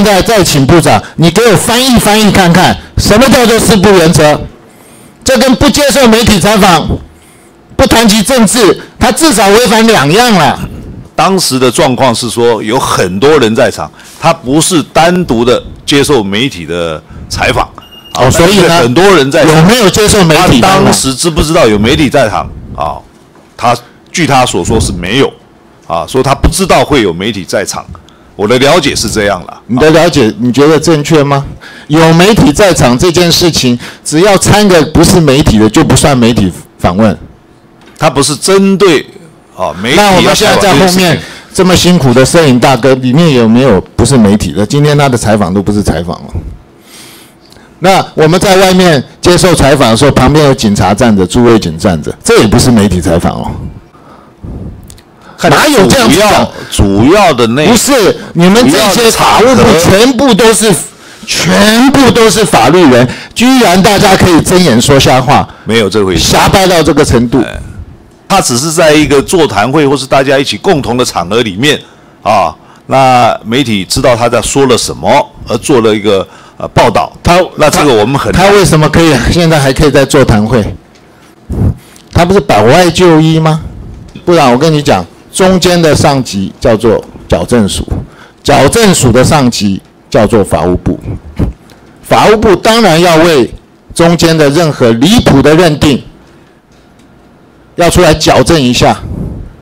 现在再请部长，你给我翻译翻译看看，什么叫做四不原则？这跟不接受媒体采访、不谈及政治，他至少违反两样了。当时的状况是说有很多人在场，他不是单独的接受媒体的采访。哦，所以呢，很多人在有没有接受媒体？他当时知不知道有媒体在场？啊，他据他所说是没有，啊，说他不知道会有媒体在场。我的了解是这样了。你的了解你觉得正确吗？有媒体在场这件事情，只要参个不是媒体的就不算媒体访问。他不是针对啊媒体。那我们现在在后面这么辛苦的摄影大哥，里面有没有不是媒体的？今天他的采访都不是采访了。那我们在外面接受采访的时候，旁边有警察站着，诸位警站着，这也不是媒体采访哦。哪有这样子的？主要的那不是你们这些法务部全部都是全部都是法律人，居然大家可以睁眼说瞎话，没有这回事，瞎掰到这个程度。他只是在一个座谈会或是大家一起共同的场合里面啊，那媒体知道他在说了什么，而做了一个呃报道。他那这个我们很他为什么可以现在还可以在座谈会？他不是保外就医吗？不然我跟你讲。中间的上级叫做矫正署，矫正署的上级叫做法务部，法务部当然要为中间的任何离谱的认定，要出来矫正一下。